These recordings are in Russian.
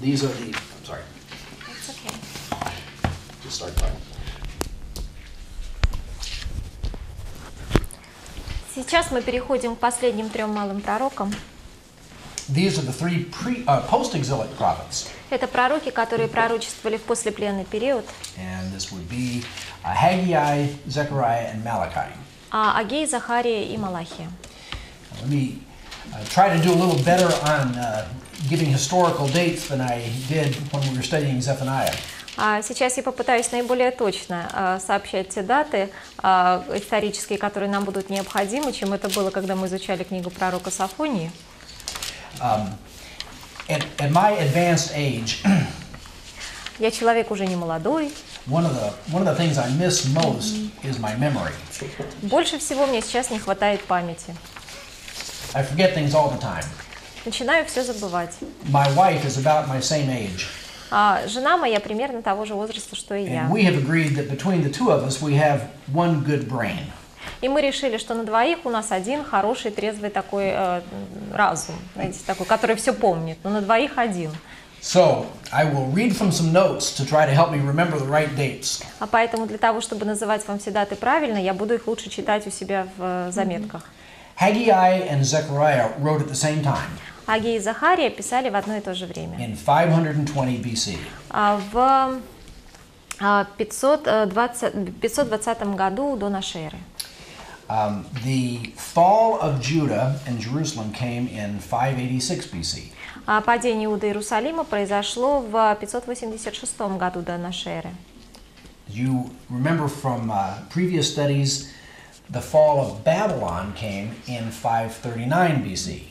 These are the, I'm sorry, It's okay. just start talking. Сейчас мы переходим к последним трем малым пророкам. These are the three pre, uh, post-exilic prophets. Это пророки, которые пророчествовали в послепленный период. And this would be uh, Haggai, Zechariah, and Malachi. А Агей, Захария и Малахия. Let me uh, try to do a little better on uh, giving historical dates than I did when we were studying Zephaniah. А сейчас я попытаюсь наиболее точно а, сообщать те даты а, исторические, которые нам будут необходимы, чем это было, когда мы изучали книгу пророка Сафонии. At, at my advanced age, Я человек уже не молодой. one of the one of the things I miss most is my memory. Больше всего мне сейчас не хватает памяти. I forget things all the time. Начинаю все забывать. My wife is about my same age, А жена моя примерно того же возраста, что и я. and we have agreed that between the two of us, we have one good brain. И мы решили, что на двоих у нас один хороший, трезвый такой э, разум, знаете, такой, который все помнит, но на двоих один. So I will read from some notes to try to help me remember the right dates. А поэтому для того, чтобы называть вам все даты правильно, я буду их лучше читать у себя в э, заметках. Haggai and Zechariah wrote at the same time Агей и Захария писали в одно и то же время. in 520 BC. А в а, 520, 520 году до нашей эры. Um, the fall of Judah and Jerusalem came in 586 BC. А падение Иуда и Иерусалима произошло в 586 году до нашей эры. You remember from uh, previous studies, the fall of Babylon came in 539 BC.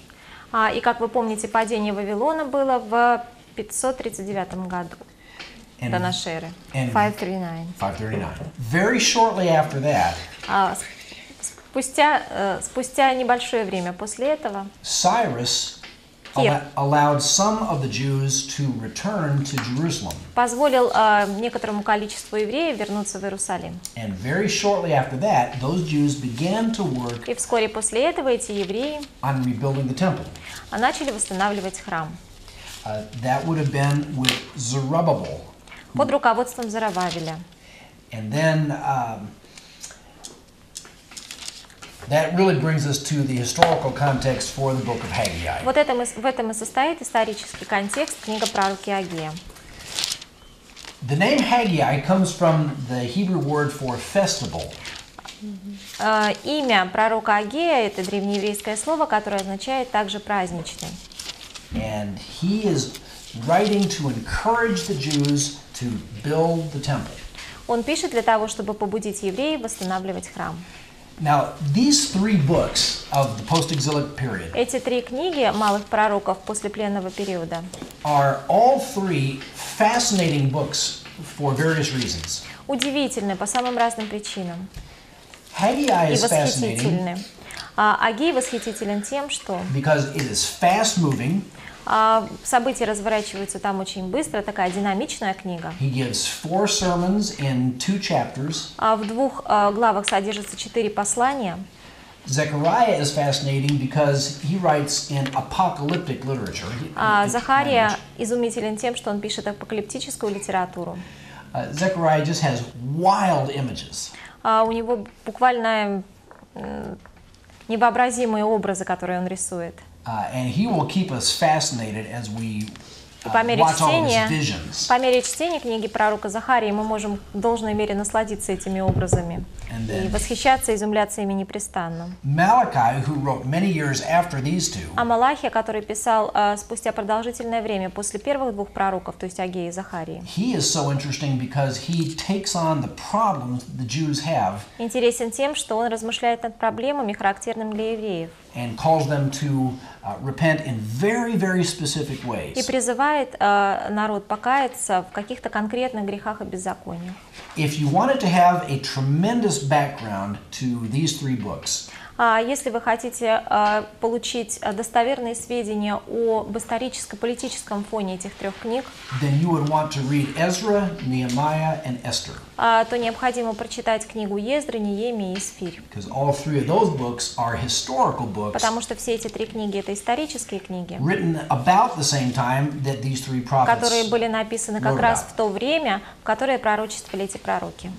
А, И, как вы помните, падение Вавилона было в 539 году And- до нашей эры. and- 539. 539. Very shortly after that, А, Спустя, э, спустя небольшое время после этого Cyrus позволил э, некоторому количеству евреев вернуться в Иерусалим. And very shortly after that, those Jews began to work И вскоре после этого эти евреи on rebuilding the temple. а, начали восстанавливать храм Uh, that would have been with Zerubbabel. под руководством Зарававеля. And then um, that really brings us to the historical context for the book of Haggai. Вот это мы- в этом и состоит исторический контекст книга пророки Агея. The name Haggai comes from the Hebrew word for festival. Э, Имя пророка Агея – это древнееврейское слово, которое означает также праздничный. And he is writing to encourage the Jews to build the temple. Он пишет для того, чтобы побудить евреев восстанавливать храм. Now, these three books of the post exilic period Эти три книги малых пророков после пленного периода are all three fascinating books for various reasons. удивительны по самым разным причинам Haggai и is fascinating восхитительны. А Агей восхитителен тем, что because it is fast moving. а, события разворачиваются там очень быстро, такая динамичная книга. He gives four sermons in two chapters. А в двух а, главах содержится четыре послания. Zechariah is fascinating because he writes in apocalyptic literature. Захария изумителен тем, что он пишет апокалиптическую литературу. Uh, Zechariah just has wild images. У него буквально невообразимые образы, которые он рисует. Uh, and he will keep us fascinated as we И uh, по мере чтения, по мере чтения книги пророка Захарии мы можем в должной мере насладиться этими образами и восхищаться, изумляться ими непрестанно. Malachi, who wrote many years after these two, А Малахия, который писал а, спустя продолжительное время после первых двух пророков, то есть Агея и Захарии, he is so interesting because he takes on the problems the Jews have интересен тем, что он размышляет над проблемами, характерными для евреев, and calls them to uh, repent in very, very specific и ways. призывает а, народ покаяться в каких-то конкретных грехах и беззакониях. If you wanted to have a tremendous background to these three books, А Если вы хотите а, получить а, достоверные сведения об историческо-политическом фоне этих трех книг, then you would want to read Ezra, Nehemiah, and Esther, то необходимо прочитать книгу Ездры, Неемии и Исфирь. because all three of those books are historical books Потому что все эти три книги – это исторические книги, written about the same time that these three которые были написаны как раз в то время, в которое пророчествовали эти пророки.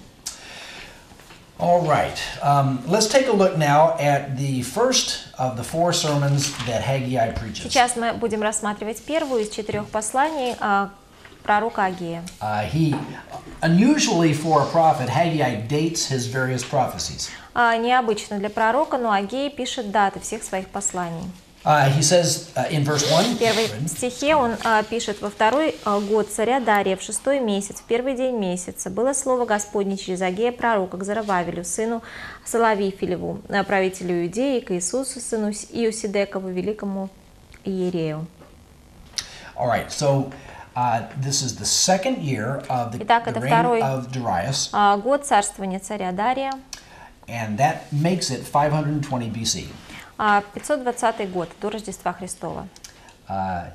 All right, um, let's take a look now at the first of the four sermons that Haggai preaches. Сейчас мы будем рассматривать первую из четырех посланий а, пророка Агея. Uh, he, unusually for a prophet, Haggai dates his various prophecies. А, Необычно для пророка, но Агей пишет даты всех своих посланий. He says uh, in verse 1, В первой стихе он а, пишет, во второй а, год царя Дария, в шестой месяц, в первый день месяца, было слово Господне через Агея пророка к Зарававелю, сыну Соловифилеву, а, правителю Иудеи, к Иисусу, сыну Иосидекову, великому Иерею. Итак, это второй. А, Год царствования царя Дария, and that makes it 520 BC. А, 520 год, до Рождества Христова. Uh,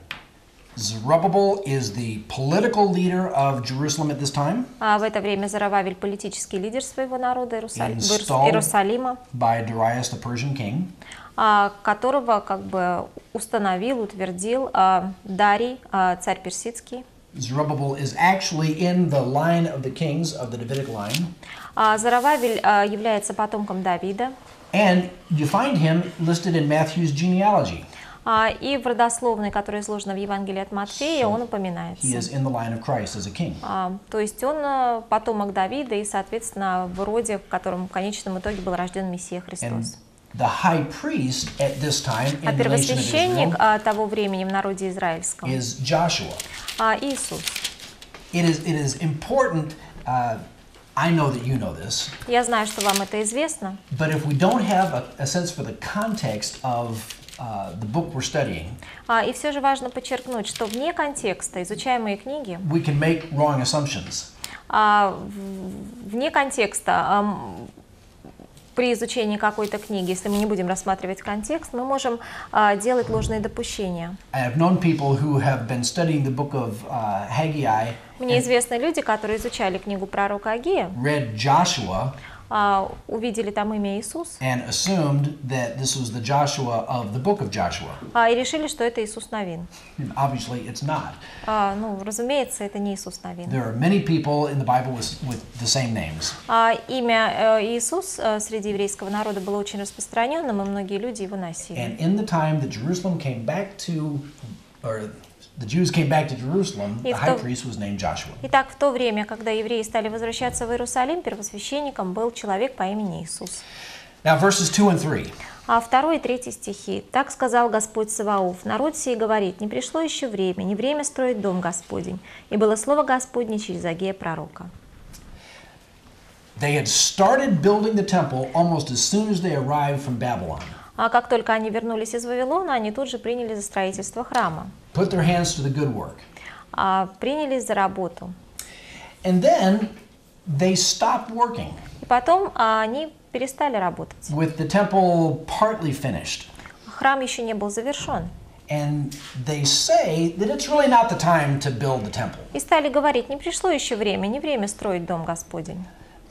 Zerubbabel is the political leader of Jerusalem at this time А в это время Зарававель политический лидер своего народа. Иерусалима, by Darius the Persian king. а, которого как бы установил, утвердил а, Дарий, а, царь персидский. Zerubbabel is actually in the line of the kings of the Davidic line, А Зарававель а, является потомком Давида, and you find him listed in Matthew's genealogy. а, и в родословной, которая изложена в Евангелии от Матфея, он He упоминается. is in the line of Christ as a king. А, То есть он а, потомок Давида и, соответственно, в роде, в котором в конечном итоге был рожден Мессия Христос. the high priest at this time А in of первосвященник Israel а, того времени в народе израильском is Joshua. а, Иисус. It is, it is important, uh, I know that you know this, Я знаю, что вам это известно, but if we don't have a, a sense for the context of uh, the book we're studying, А, И все же важно подчеркнуть, что вне контекста изучаемые книги, we can make wrong assumptions. в- вне контекста ам, при изучении какой-то книги, если мы не будем рассматривать контекст, мы можем а, делать ложные допущения. I have known people who have been studying the book of uh, Haggai, Мне известны люди, которые изучали книгу пророка Агея, read Joshua, а, увидели там имя Иисус and assumed that this was the Joshua of the book of Joshua. а, и решили, что это Иисус Новин. And obviously, it's not. А, ну, разумеется, это не Иисус Новин. There are many people in the Bible with, with the same names. А, имя э, Иисус э, среди еврейского народа было очень распространенным, и многие люди его носили. And in the time that Jerusalem came back to, or the Jews came back to Jerusalem, the И в high то- priest was named Joshua. Итак, в то время, когда евреи стали возвращаться в Иерусалим, первосвященником был человек по имени Иисус. Now, verses 2 and 3. А второй и третий стихи. «Так сказал Господь Саваоф, народ сей говорит, не пришло еще время, не время строить дом Господень. И было слово Господне через Агея пророка». They had started building the temple almost as soon as they arrived from Babylon. А как только они вернулись из Вавилона, они тут же приняли за строительство храма, Put their hands to the good work. а, принялись за работу. And then they stopped working И потом а, они перестали работать. with the temple partly finished. Храм еще не был завершен. And they say that it's really not the time to build the temple. И стали говорить, не пришло еще время, не время строить дом Господень.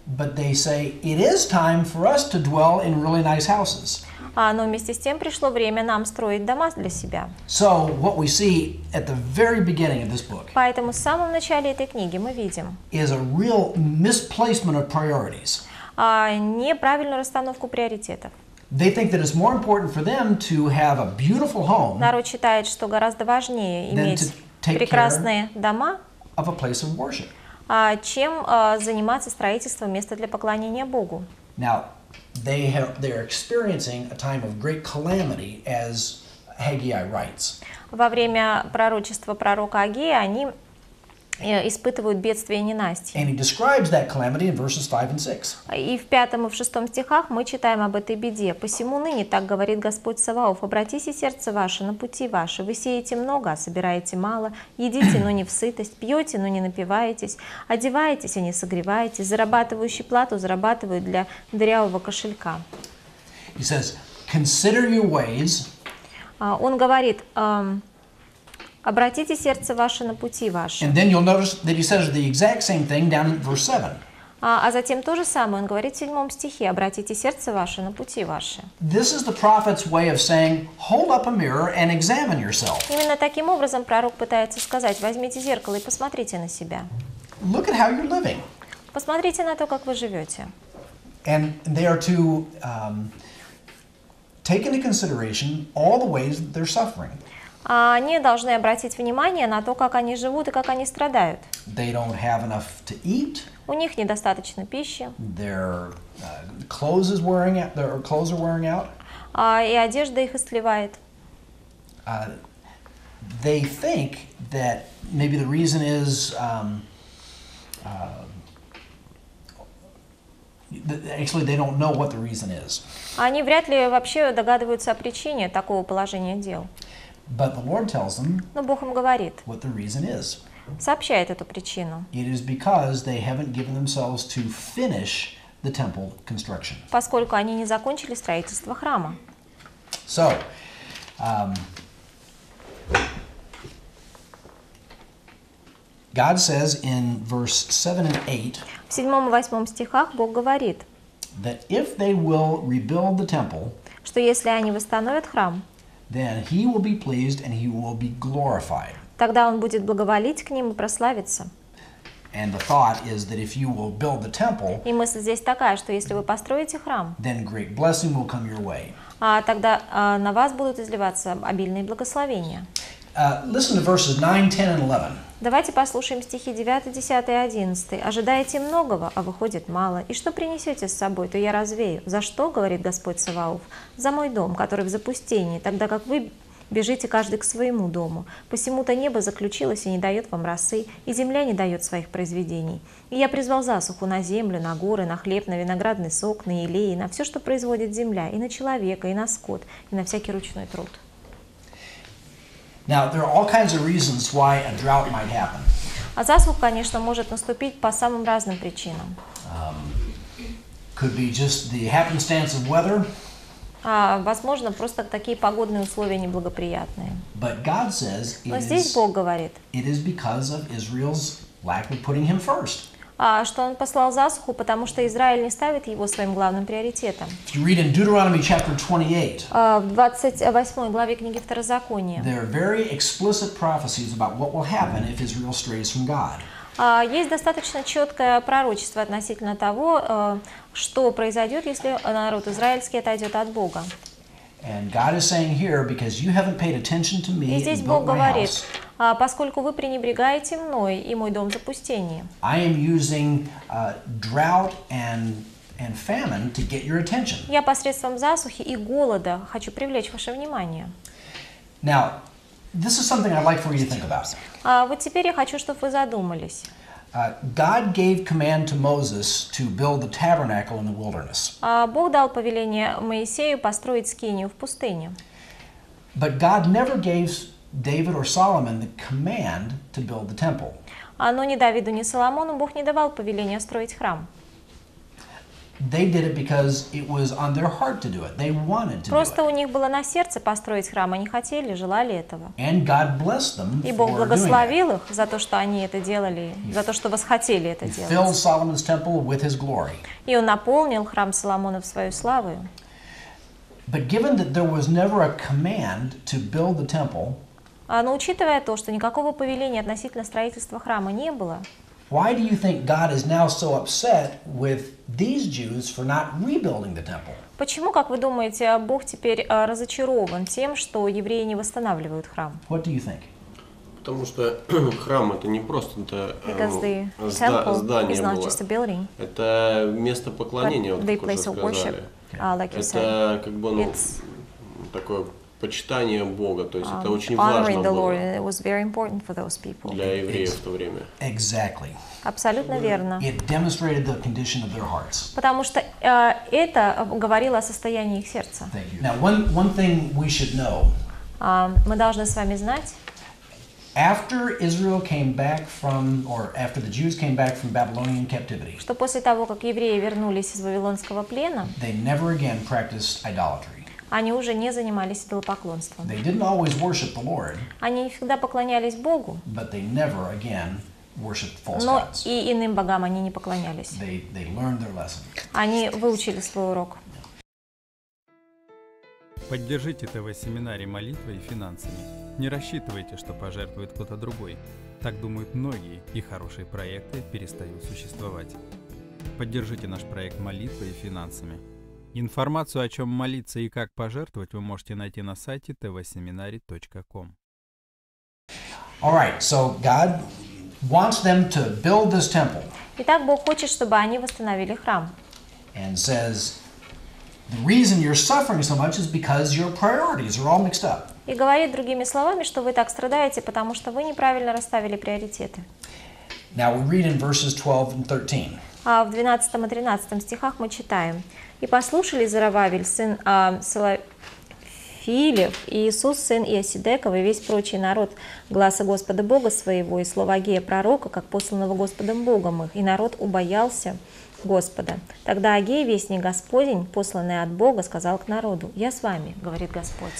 But they say it is time for us to dwell in really nice houses. А, но вместе с тем пришло время нам строить дома для себя. So, what we see at the very beginning of this book Поэтому в самом начале этой книги мы видим is a real misplacement of priorities. а, неправильную расстановку приоритетов. They think that it's more important for them to have a beautiful home Народ считает, что гораздо важнее иметь прекрасные дома, of a place of worship. а, чем заниматься строительством места для поклонения Богу. Now, they have they are experiencing a time of great calamity, as Haggai writes. Во время пророчества пророка Агея они э, испытывают бедствие и ненастье. And he describes that calamity in verses 5 and 6. И в пятом и в шестом стихах мы читаем об этой беде. «Посему ныне, так говорит Господь Саваоф, обратись и сердце ваше на пути ваши. Вы сеете много, а собираете мало, едите, но не в сытость, пьете, но не напиваетесь, одеваетесь, а не согреваетесь, зарабатывающий плату зарабатывают для дырявого кошелька». He says, Consider your ways, А, Он говорит, обратите сердце ваше на пути ваши. and then you'll notice that he says the exact same thing down in verse 7. А, а затем то же самое он говорит в седьмом стихе, обратите сердце ваше на пути ваши. This is the prophet's way of saying, hold up a mirror and examine yourself. Именно таким образом пророк пытается сказать, возьмите зеркало и посмотрите на себя. Look at how you're living. Посмотрите на то, как вы живете. And they are to um, take into consideration all the ways that they're suffering. А они должны обратить внимание на то, как они живут и как они страдают. They don't have enough to eat. У них недостаточно пищи, Their uh, clothes is wearing out. Their clothes are wearing out. а, и одежда их истлевает. Uh, they think that maybe the reason is um, uh, actually they don't know what the reason is. Они вряд ли вообще догадываются о причине такого положения дел. But the Lord tells them Но Бог им говорит, what the reason is. сообщает эту причину. It is because they haven't given themselves to finish the temple construction. Поскольку они не закончили строительство храма. So, um, God says in verse 7 and 8 В седьмом и восьмом стихах Бог говорит, that if they will rebuild the temple, что если они восстановят храм, then he will be pleased and he will be glorified. тогда Он будет благоволить к ним и прославиться. And the thought is that if you will build the temple, И мысль здесь такая, что если вы построите храм, then great blessing will come your way. а тогда а, на вас будут изливаться обильные благословения. Uh, listen to verses 9, 10, and 11. Давайте послушаем стихи 9, 10 и 11. «Ожидаете многого, а выходит мало. И что принесете с собой, то я развею. За что, говорит Господь Саваоф? За мой дом, который в запустении, тогда как вы бежите каждый к своему дому. Посему-то небо заключилось и не дает вам росы, и земля не дает своих произведений. И я призвал засуху на землю, на горы, на хлеб, на виноградный сок, на елей, на все, что производит земля, и на человека, и на скот, и на всякий ручной труд». Now, there are all kinds of reasons why a drought might happen. А засуха, конечно, может наступить по самым разным причинам. Could be just the happenstance of weather, А, возможно, просто такие погодные условия неблагоприятные. but God says Но it здесь is, Бог говорит, it is because of Israel's lack of putting Him first. А, что Он послал засуху, потому что Израиль не ставит его своим главным приоритетом. If you read in Deuteronomy chapter 28, А, В 28 главе книги Второзакония there are very explicit prophecies about what will happen if Israel strays from God. а, есть достаточно четкое пророчество относительно того, что произойдет, если народ израильский отойдет от Бога. And God is saying here, because you haven't paid attention to me И здесь Бог говорит, house, «А, поскольку вы пренебрегаете мной и мой дом в запустении, I am using uh, drought and, and famine to get your attention. я посредством засухи и голода хочу привлечь ваше внимание. Now, this is something I'd like for you to think about. А вот теперь я хочу, чтобы вы задумались. Uh, God gave command to Moses to build the tabernacle in the wilderness. А Бог дал повеление Моисею построить скинию в пустыне. But God never gave David or Solomon the command to build the temple. А, Но ни Давиду, ни Соломону Бог не давал повеления строить храм. They did it because it was on their heart to do it. They wanted to do Просто it. у них было на сердце построить храм, они хотели, желали этого. And God blessed them И Бог благословил их за то, что они это делали, за то, что восхотели это He filled делать. Solomon's temple with his glory. И он наполнил храм Соломона в свою славу. But given that there was never a command to build the temple, А, Но учитывая то, что никакого повеления относительно строительства храма не было, why do you think God is now so upset with these Jews for not rebuilding the temple? почему, как вы думаете, Бог теперь а, разочарован тем, что евреи не восстанавливают храм? What do you think? Потому что храм это не просто это, э, зда- здание было. Это место but поклонения, вот как уже worship, сказали. uh, like said. Это как бы ну, It's такое почитание Бога, то есть это um, очень важно было для евреев в то время. Exactly. Абсолютно верно. It demonstrated the condition of their hearts. Потому что э, это говорило о состоянии их сердца. Thank you. Now, one, one thing we should know А, мы должны с вами знать, after Israel came back from, or after the Jews came back from Babylonian captivity, что после того, как евреи вернулись из Вавилонского плена, they never again practiced idolatry. Они уже не занимались идолопоклонством. They didn't always worship the Lord, Они всегда поклонялись Богу, but they never again worshiped false но gods. и иным богам они не поклонялись. They, they learned their lesson. Они выучили свой урок. Поддержите ТВ-семинарий молитвой и финансами. Не рассчитывайте, что пожертвует кто-то другой. Так думают многие, и хорошие проекты перестают существовать. Поддержите наш проект молитвой и финансами. Информацию, о чем молиться и как пожертвовать, вы можете найти на сайте tvseminary.com. Итак, Бог хочет, чтобы они восстановили храм. and says, the reason you're suffering so much is because your priorities are all mixed up. И говорит другими словами, что вы так страдаете, потому что вы неправильно расставили приоритеты. Now we read in verses 12 and 13. А в 12 и 13 стихах мы читаем. «И послушали Зарававель, сын а, Салафилев, и Иисус, сын Иосидеков, и весь прочий народ гласа Господа Бога своего, и слова Агея пророка, как посланного Господом Богом их, и народ убоялся Господа. Тогда Агей, вестник Господень, посланный от Бога, сказал к народу, «Я с вами, говорит Господь».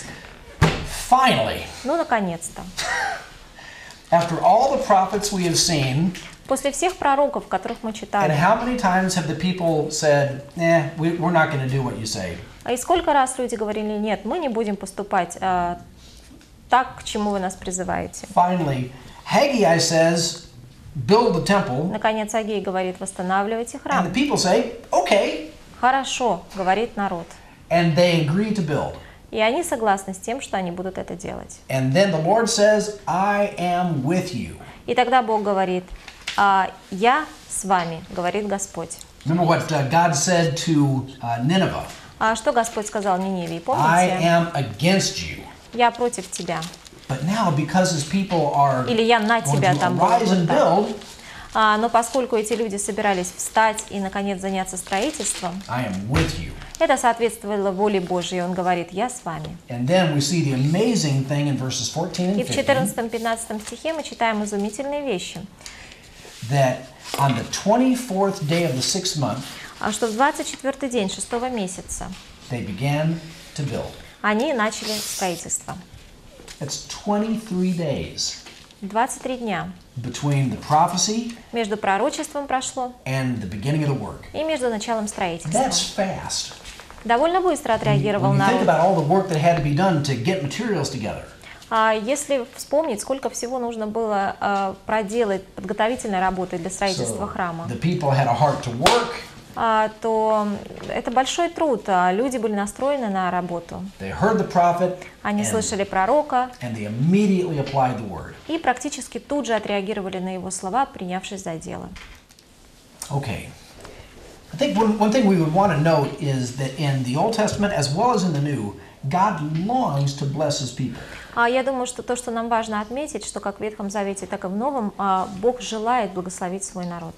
Finally, Ну, наконец-то. After all the prophets we have seen, После всех пророков, которых мы and читали, how many times have the people said, eh, we, we're not going to do what you say? А И сколько раз люди говорили, нет, мы не будем поступать а, так, к чему вы нас призываете. Finally, Haggai says, build the temple, Наконец Агей говорит, восстанавливайте and храм. the people say, okay, Хорошо, говорит народ. and they agree to build. И они согласны с тем, что они будут это делать. And then the Lord says, I am with you. И тогда Бог говорит, «А, я с вами, говорит Господь. Remember what uh, God said to uh, Nineveh А что Господь сказал Ниневии, I помните? am against you. Я против тебя. But now, because his people are Или я на тебя там был. А, но поскольку эти люди собирались встать и, наконец, заняться строительством, I am with you. Это соответствовало воле Божьей. Он говорит, я с вами. And then we see the amazing thing in verses 14 and И в 15 14-15 стихе мы читаем изумительные вещи. that on the 24th day of the sixth month, А что в 24 день шестого месяца they began to build. они начали строительство. It's 23 days 23 дня. between the prophecy Между пророчеством прошло and the beginning of the work. и между началом строительства. That's fast. Довольно быстро отреагировал народ. together, А если вспомнить, сколько всего нужно было а, проделать подготовительной работы для строительства храма, the people had a heart to work. А, то это большой труд. а Люди были настроены на работу. Prophet, Они and, слышали пророка и практически тут же отреагировали на его слова, принявшись за дело. Okay. I think one, one thing we would want to note is that in the Old Testament as well as in the New, God longs to bless his people. А я думаю, что то, что нам важно отметить, что как в Ветхом Завете, так и в Новом, а, Бог желает благословить свой народ.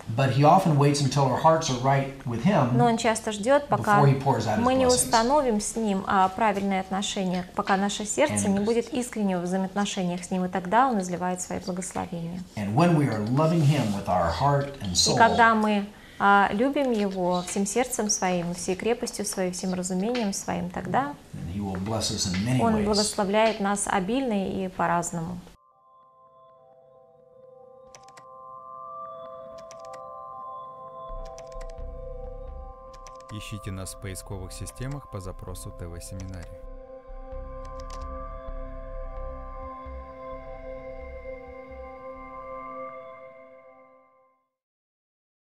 Но Он часто ждет, пока мы не установим с Ним а, правильные отношения, пока наше сердце не будет искренне в взаимоотношениях с Ним, и тогда Он изливает свои благословения. И когда мы любим Его всем сердцем своим, всей крепостью своей, всем разумением своим, тогда Он благословляет нас обильно и по-разному. Ищите нас в поисковых системах по запросу ТВ-семинарий.